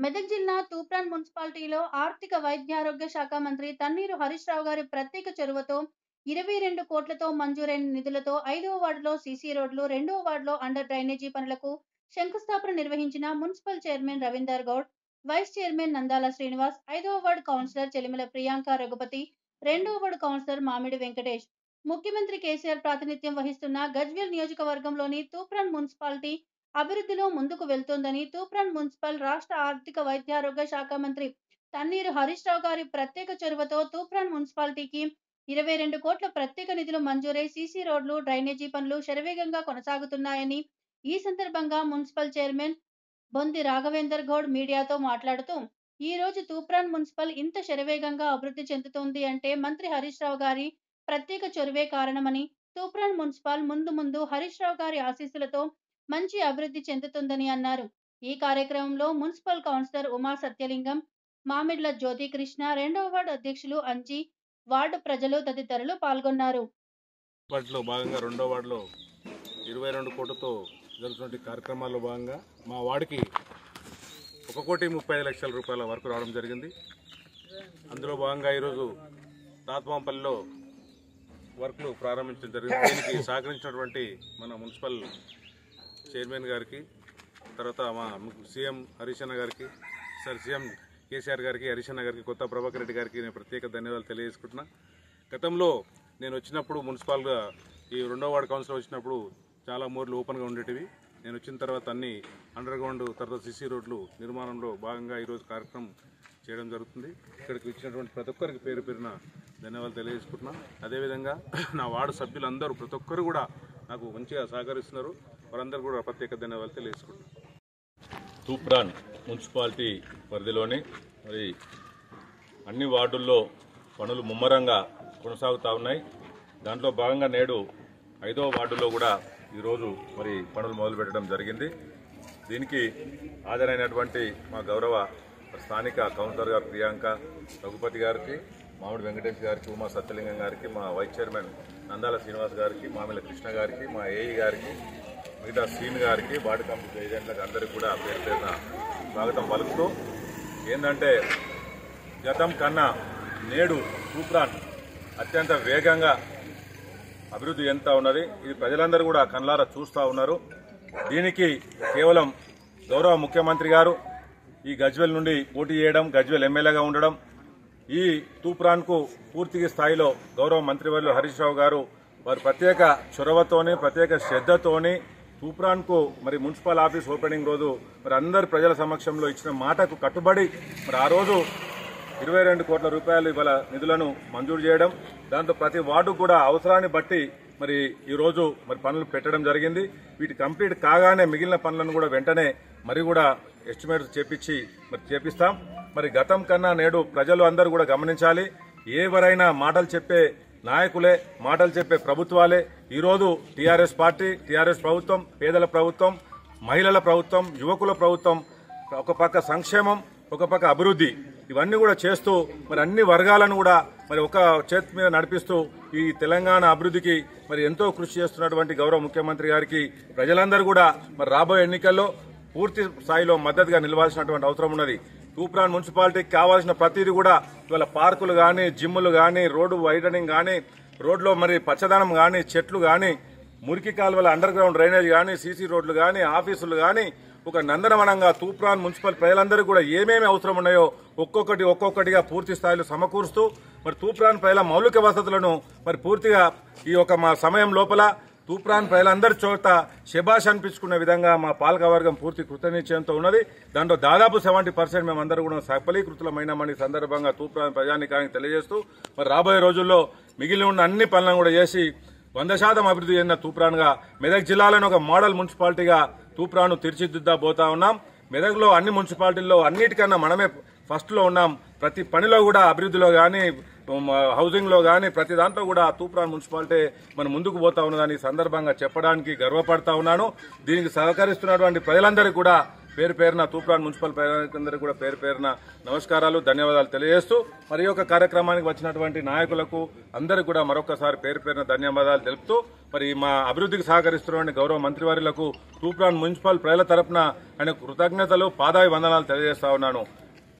మెదక్ జిల్లా తూప్రాన్ మున్సిపాలిటీలో ఆర్థిక వైద్యారోగ్య శాఖ మంత్రి తన్నీరు హరీష్ రావు గారి ప్రత్యేక చొరవతో ఇరవై రెండు కోట్లతో మంజూరైన నిధులతో ఐదవ వార్డులో సీసీ రోడ్లు రెండవ వార్డులో అండర్ డ్రైనేజీ పనులకు శంకుస్థాపన నిర్వహించిన municipal chairman Ravinder Goud vice chairman Nandala Srinivas ఐదవ వార్డు కౌన్సిలర్ చెలిమల ప్రియాంక రఘుపతి రెండవ వార్డు కౌన్సిలర్ మామిడి వెంకటేష్. ముఖ్యమంత్రి కేసీఆర్ ప్రాతినిధ్యం వహిస్తున్న గజ్వేల్ నియోజకవర్గంలోని తూప్రాన్ మున్సిపాలిటీ అభివృద్ధిలో ముందుకు వెళ్తోందని తూప్రాన్ మున్సిపల్ రాష్ట్ర ఆర్థిక వైద్యారోగ్య శాఖ మంత్రి తన్నీరు హరీష్ రావు గారి ప్రత్యేక చొరవతో తూప్రాన్ మున్సిపాలిటీకి ఇరవై రెండు కోట్ల ప్రత్యేక నిధులు మంజూరై సీసీ రోడ్లు డ్రైనేజీ పనులు శరవేగంగా కొనసాగుతున్నాయని ఈ సందర్భంగా మున్సిపల్ చైర్మన్ బొంది రాఘవేందర్ గౌడ్ మీడియాతో మాట్లాడుతూ ఈ రోజు తూప్రాన్ మున్సిపల్ ఇంత శరవేగంగా అభివృద్ధి చెందుతోంది అంటే మంత్రి హరీష్ రావు గారి ప్రత్యేక చొరవే కారణమని తూప్రాన్ మున్సిపల్ ముందు ముందు హరీష్ రావు గారి ఆశీస్సులతో మంచి అభివృద్ధి చెందుతుందని అన్నారు. ఈ కార్యక్రమంలో మున్సిపల్ కౌన్సిలర్ ఉమా సత్యలింగం మామిడ్ల జ్యోతి కృష్ణ రెండవ వార్డు అధ్యక్షులు అంచి వార్డు ప్రజలు తదితరులు పాల్గొన్నారు. వాటిలో భాగంగా రెండో వార్డులో ఇరవై రెండు కోట్లతో జరుగుతున్న కార్యక్రమాల్లో భాగంగా మా వార్డుకి ఒక కోటి ముప్పై ఐదు లక్షల రూపాయల వరకు రావడం జరిగింది. అందులో భాగంగా ఈరోజు తాత్మాంపల్లిలో వర్క్లు ప్రారంభించడం జరిగింది. దీనికి సహకరించినటువంటి మన మున్సిపల్ చైర్మన్ గారికి తర్వాత మా సీఎం హరీష్ అన్న గారికి సార్ సీఎం కేసీఆర్ గారికి హరీష్ అన్న గారికి కొత్త ప్రభాకర్ రెడ్డి గారికి నేను ప్రత్యేక ధన్యవాదాలు తెలియజేసుకుంటున్నా. గతంలో నేను వచ్చినప్పుడు మున్సిపాల్గా ఈ రెండో వార్డు కౌన్సిల్ వచ్చినప్పుడు చాలా మోర్లు ఓపెన్గా ఉండేటివి. నేను వచ్చిన తర్వాత అన్ని అండర్ గ్రౌండ్ తర్వాత సిసి రోడ్లు నిర్మాణంలో భాగంగా ఈరోజు కార్యక్రమం చేయడం జరుగుతుంది. ఇక్కడికి వచ్చినటువంటి ప్రతి ఒక్కరికి పేరు పేరున ధన్యవాదాలు తెలియజేసుకుంటున్నాను అదేవిధంగా నా వార్డు సభ్యులందరూ ప్రతి ఒక్కరు కూడా నాకు మంచిగా సహకరిస్తున్నారు. వారందరూ కూడా ప్రత్యేక ధన్యవాదాలు తెలియజేసుకుంటున్నాను. తూప్రాన్ మున్సిపాలిటీ పరిధిలోని మరి అన్ని వార్డుల్లో పనులు ముమ్మరంగా కొనసాగుతూ ఉన్నాయి. దాంట్లో భాగంగా నేడు ఐదవ వార్డులో కూడా ఈరోజు మరి పనులు మొదలుపెట్టడం జరిగింది. దీనికి హాజరైనటువంటి మా గౌరవ స్థానిక కౌన్సిలర్ గారు ప్రియాంక రఘుపతి గారికి మామిడి వెంకటేష్ గారికి ఉమా సత్యలింగం గారికి మా వైస్ చైర్మన్ నందాల శ్రీనివాస్ గారికి మామిల కృష్ణ గారికి మా ఏఈ గారికి మిగతా సీన్ గారికి బాడీ కమిటీ ఏజెంట్లకు అందరికీ కూడా పేరు పేరున స్వాగతం పలుకుతూ ఏంటంటే గతం కన్నా నేడు సూప్రాన్ అత్యంత వేగంగా అభివృద్ధి చెందుతా ఉన్నది. ఇది ప్రజలందరూ కూడా కళ్ళారా చూస్తూ ఉన్నారు. దీనికి కేవలం గౌరవ ముఖ్యమంత్రి గారు ఈ గజ్వెల్ నుండి పోటీ చేయడం గజ్వెల్ ఎమ్మెల్యేగా ఉండడం ఈ తూప్రాన్కు పూర్తి స్థాయిలో గౌరవ మంత్రివర్యులు హరీష్ రావు గారు వారు ప్రత్యేక చొరవతోని ప్రత్యేక శ్రద్ధతోని తూప్రాన్కు మరి మున్సిపల్ ఆఫీస్ ఓపెనింగ్ రోజు మరి అందరు ప్రజల సమక్షంలో ఇచ్చిన మాటకు కట్టుబడి మరి ఆ రోజు ఇరవై రెండు కోట్ల రూపాయలు ఇవాళ నిధులను మంజూరు చేయడం దాంతో ప్రతి వార్డు కూడా అవసరాన్ని బట్టి మరి ఈరోజు మరి పనులు పెట్టడం జరిగింది. వీటి కంప్లీట్ కాగానే మిగిలిన పనులను కూడా వెంటనే మరి కూడా ఎస్టిమేట్స్ చేపించి మరి చేపిస్తాం. మరి గతం కన్నా నేడు ప్రజలు అందరూ కూడా గమనించాలి. ఎవరైనా మాటలు చెప్పే నాయకులే మాటలు చెప్పే ప్రభుత్వాలే. ఈరోజు టీఆర్ఎస్ పార్టీ టీఆర్ఎస్ ప్రభుత్వం పేదల ప్రభుత్వం మహిళల ప్రభుత్వం యువకుల ప్రభుత్వం ఒక పక్క సంక్షేమం ఒక పక్క అభివృద్ధి. ఇవన్నీ కూడా చేస్తూ మరి అన్ని వర్గాలను కూడా మరి ఒక చేతి మీద నడిపిస్తూ ఈ తెలంగాణ అభివృద్ధికి మరి ఎంతో కృషి చేస్తున్నటువంటి గౌరవ ముఖ్యమంత్రి గారికి ప్రజలందరూ కూడా మరి రాబోయే ఎన్నికల్లో పూర్తి స్థాయిలో మద్దతుగా నిలవాల్సినటువంటి అవసరం ఉన్నది. తూప్రాన్ మున్సిపాలిటీకి కావాల్సిన ప్రతిదీ కూడా ఇవాళ పార్కులు కానీ జిమ్ములు కానీ రోడ్డు వైడనింగ్ కానీ రోడ్లో మరి పచ్చదనం కానీ చెట్లు కానీ మురికి కాలువల అండర్ గ్రౌండ్ డ్రైనేజ్ కానీ సీసీ రోడ్లు కానీ ఆఫీసులు కానీ ఒక నందనవనంగా తూప్రాన్ మున్సిపల్ ప్రజలందరూ కూడా ఏమేమి అవసరం ఉన్నాయో ఒక్కొక్కటి ఒక్కొక్కటిగా పూర్తి స్థాయిలో సమకూరుస్తూ మరి తూప్రాన్ ప్రజల మౌలిక వసతులను మరి పూర్తిగా ఈ యొక్క మా సమయం లోపల తూప్రాన్ ప్రజలందరి చోట శబాష్ అనిపించుకున్న విధంగా మా పాలకవర్గం పూర్తి కృతనిశ్చయంతో ఉన్నది. దాంట్లో దాదాపు సెవెంటీ పర్సెంట్ మేమందరూ కూడా సఫలీకృతులమైనామని సందర్భంగా తూప్రాన్ ప్రజానికానికి తెలియజేస్తూ మరి రాబోయే రోజుల్లో మిగిలి ఉన్న అన్ని పనులను కూడా చేసి వంద శాతం అభివృద్ధి చెందిన తూప్రాన్గా మెదక్ జిల్లాలోని ఒక మోడల్ మున్సిపాలిటీగా తూప్రాను తీర్చిదిద్దబోతా ఉన్నాం. మెదక్లో అన్ని మున్సిపాలిటీల్లో అన్నిటికన్నా మనమే ఫస్ట్లో ఉన్నాం. ప్రతి పనిలో కూడా అభివృద్ధిలో కానీ హౌసింగ్లో కానీ ప్రతి దాంట్లో కూడా తూప్రాన్ మున్సిపాలిటీ మనం ముందుకు పోతా ఉన్నదని సందర్భంగా చెప్పడానికి గర్వపడతా ఉన్నాను. దీనికి సహకరిస్తున్నటువంటి ప్రజలందరికీ కూడా పేరు పేరున తూప్రాన్ మున్సిపల్ ప్రజలందరికీ కూడా పేరు పేరున నమస్కారాలు ధన్యవాదాలు తెలియజేస్తూ మరి యొక్క కార్యక్రమానికి వచ్చినటువంటి నాయకులకు అందరికీ కూడా మరొకసారి పేరు పేరున ధన్యవాదాలు తెలుపుతూ మరి మా అభివృద్ధికి సహకరిస్తున్నటువంటి గౌరవ మంత్రివారులకు తూప్రాన్ మున్సిపల్ ప్రజల తరపున ఆయన కృతజ్ఞతలు పాదావి వందనాలు తెలియజేస్తా ఉన్నాను.